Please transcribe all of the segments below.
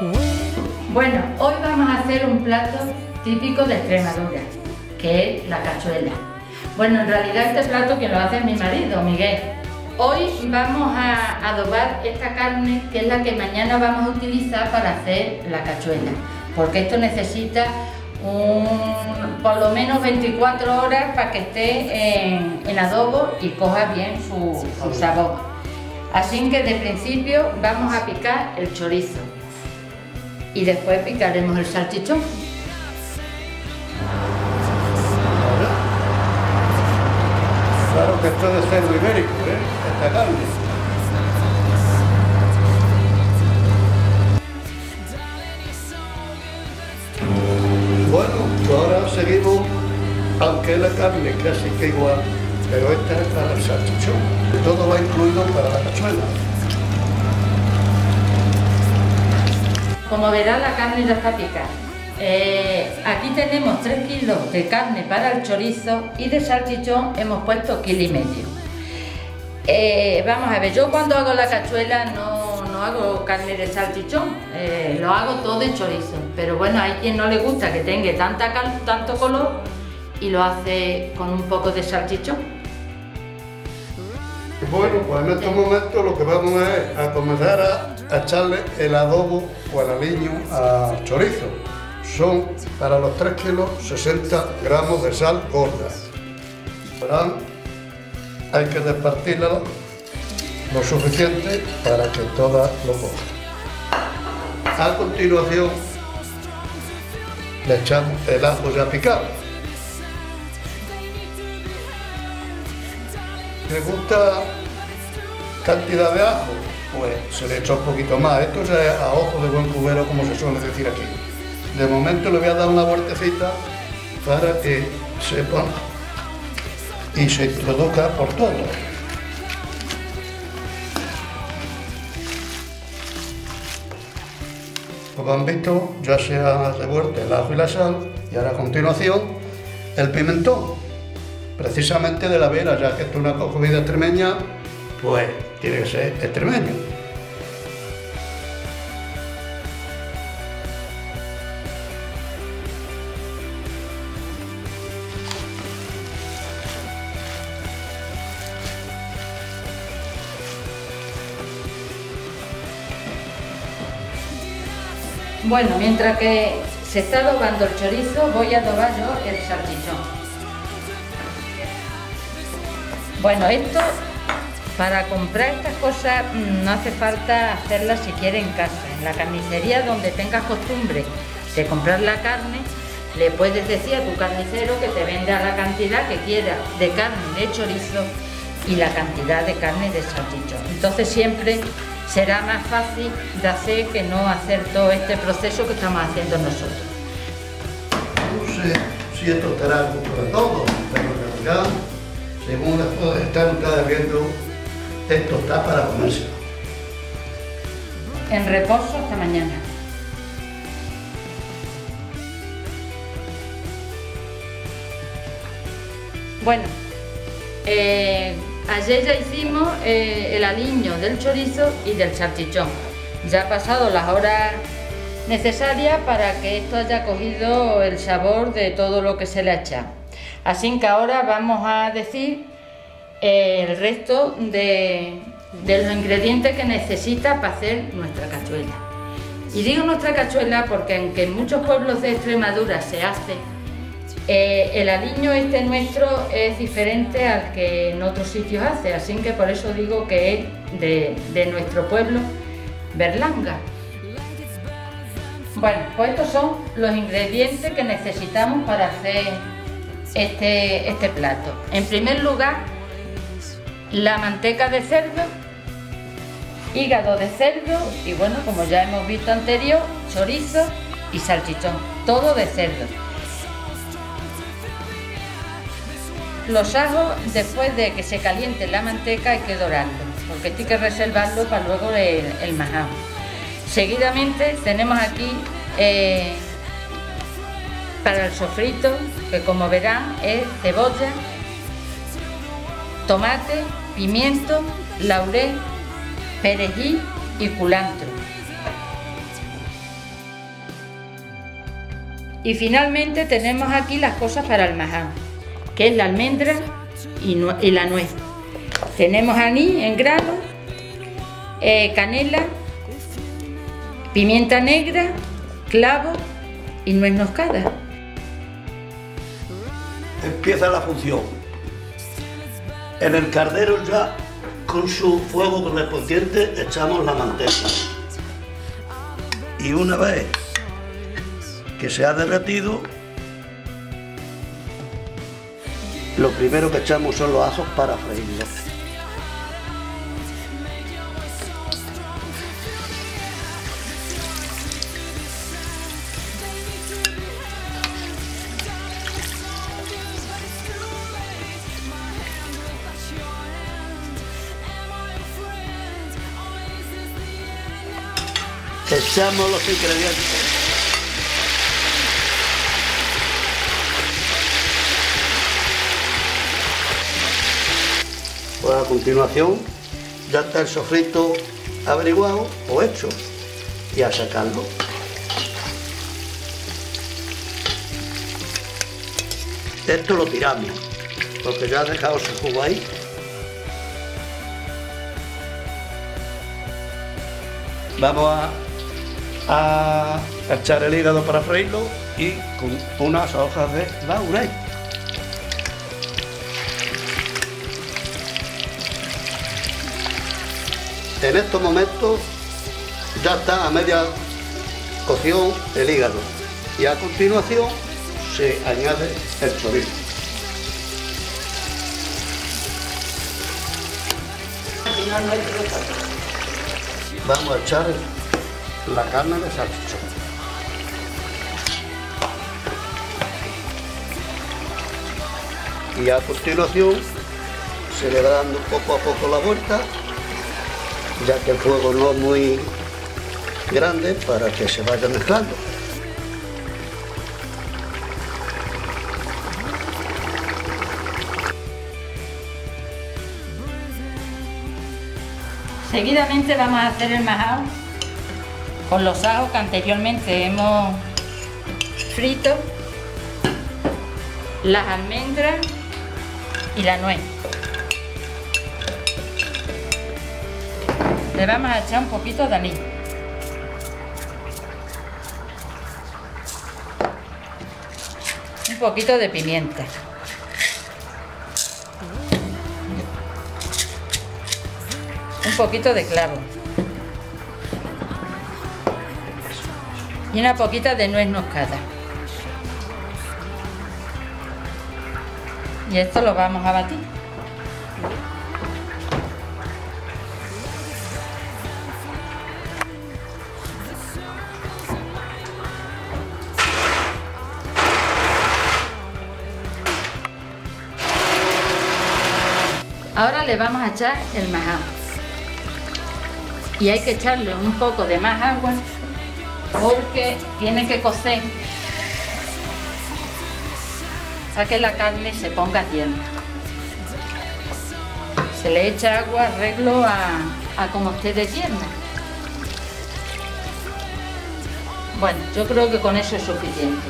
Bueno, hoy vamos a hacer un plato típico de Extremadura, que es la cachuela. Bueno, en realidad este plato que lo hace mi marido, Miguel. Hoy vamos a adobar esta carne, que es la que mañana vamos a utilizar para hacer la cachuela, porque esto necesita por lo menos 24 horas para que esté en, adobo y coja bien su sabor. Así que de principio vamos a picar el chorizo y después picaremos el salchichón. Claro que esto es de cerdo ibérico, ¿eh? Esta carne. Bueno, pues ahora seguimos, aunque la carne casi que igual, pero esta es para el salchichón. Todo va incluido para la cachuela. Como verá la carne ya está picada. Eh, aquí tenemos 3 kilos de carne para el chorizo y de salchichón hemos puesto kilo y medio. Eh, vamos a ver, yo cuando hago la cachuela no, no hago carne de salchichón, eh, lo hago todo de chorizo. Pero bueno, hay quien no le gusta que tenga tanto color y lo hace con un poco de salchichón. Bueno, pues en estos momentos lo que vamos es a comenzar a echarle el adobo o el aliño al chorizo. Son para los 3 kilos 60 gramos de sal gorda. Verán, hay que despartirla lo suficiente para que toda lo coja. A continuación le echamos el ajo ya picado. ¿Me gusta cantidad de ajo? pues se le echa un poquito más. Esto es a ojo de buen cubero, como se suele decir aquí. De momento le voy a dar una vueltecita para que sepa y se introduzca por todo. Como han visto, ya se ha revuelto el ajo y la sal y ahora a continuación el pimentón. Precisamente de la vera, ya que esto es una comida extremeña, pues tiene que ser extremeño. Bueno, mientras que se está adobando el chorizo, voy a adobar yo el salchichón. Bueno, esto para comprar estas cosas mm, no hace falta hacerlas si quieres en casa. En la carnicería donde tengas costumbre de comprar la carne, le puedes decir a tu carnicero que te venda la cantidad que quiera de carne de chorizo y la cantidad de carne de salchichón. Entonces siempre será más fácil de hacer que no hacer todo este proceso que estamos haciendo nosotros. No sé si esto estará para todos, pero en realidad, según están ustedes viendo, esto está para comerse. En reposo hasta mañana. Bueno, eh, ayer ya hicimos eh, el aliño del chorizo y del salchichón. Ya ha pasado las horas necesarias para que esto haya cogido el sabor de todo lo que se le ha echado. Así que ahora vamos a decir el resto de, los ingredientes que necesita para hacer nuestra cachuela. Y digo nuestra cachuela porque aunque en muchos pueblos de Extremadura se hace, eh, el aliño este nuestro es diferente al que en otros sitios hace, así que por eso digo que es de, de nuestro pueblo, Berlanga. Bueno, pues estos son los ingredientes que necesitamos para hacer este, este plato. En primer lugar, la manteca de cerdo, hígado de cerdo y bueno, como ya hemos visto anterior, chorizo y salchichón, todo de cerdo. Los ajos, después de que se caliente la manteca, hay que dorarlo, porque hay que reservarlo para luego el, el majado. Seguidamente tenemos aquí eh, para el sofrito, que como verán es cebolla, tomate, pimiento, laurel, perejil y culantro. Y finalmente tenemos aquí las cosas para el que es la almendra y, la nuez. Tenemos anís en grano, eh, canela, pimienta negra, clavo y nuez moscada. Empieza la función. En el cardero ya con su fuego correspondiente echamos la manteca. Y una vez que se ha derretido, lo primero que echamos son los ajos para freírlos. Echamos los ingredientes. Pues a continuación ya está el sofrito averiguado o hecho y a sacarlo. Esto lo tiramos porque ya ha dejado su jugo ahí vamos a a echar el hígado para freírlo y con unas hojas de laurel. En estos momentos ya está a media cocción el hígado y a continuación se añade el chorizo. Vamos a echar la carne de salchichón. Y a continuación se le va dando poco a poco la vuelta, ya que el fuego no es muy grande para que se vaya mezclando. Seguidamente vamos a hacer el majao con los ajos que anteriormente hemos frito, las almendras y la nuez. Le vamos a echar un poquito de anís. Un poquito de pimienta. Un poquito de clavo. Y una poquita de nuez moscada. Y esto lo vamos a batir. Ahora le vamos a echar el maján. Y hay que echarle un poco de más agua porque tiene que cocer para que la carne se ponga tierna. Se le echa agua arreglo a, como esté de. Bueno, yo creo que con eso es suficiente.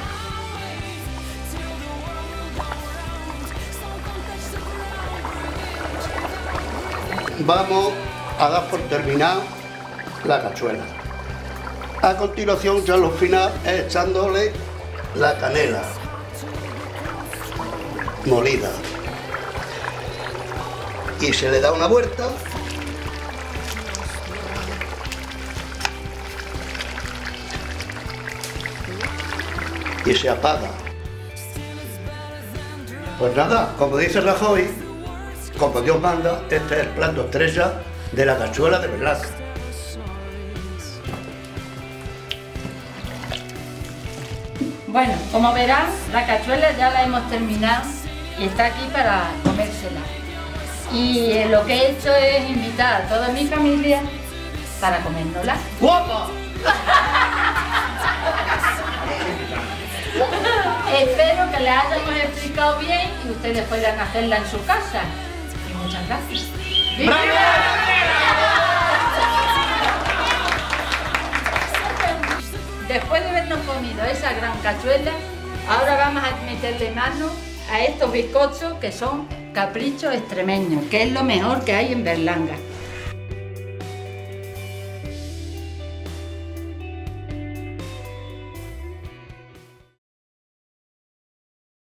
Vamos a dar por terminado la cachuela. A continuación, ya lo final, echándole la canela molida. Y se le da una vuelta. Y se apaga. Pues nada, como dice Rajoy, como Dios manda, este es el plato estrella de la cachuela de verdad. Bueno, como verán, la cachuela ya la hemos terminado y está aquí para comérsela. Y eh, lo que he hecho es invitar a toda mi familia para comérnosla. ¡Guapo! Espero que les hayamos explicado bien y ustedes puedan hacerla en su casa. Y muchas gracias. Después comido esa gran cachuela, ahora vamos a meterle mano a estos bizcochos que son caprichos extremeños, que es lo mejor que hay en Berlanga.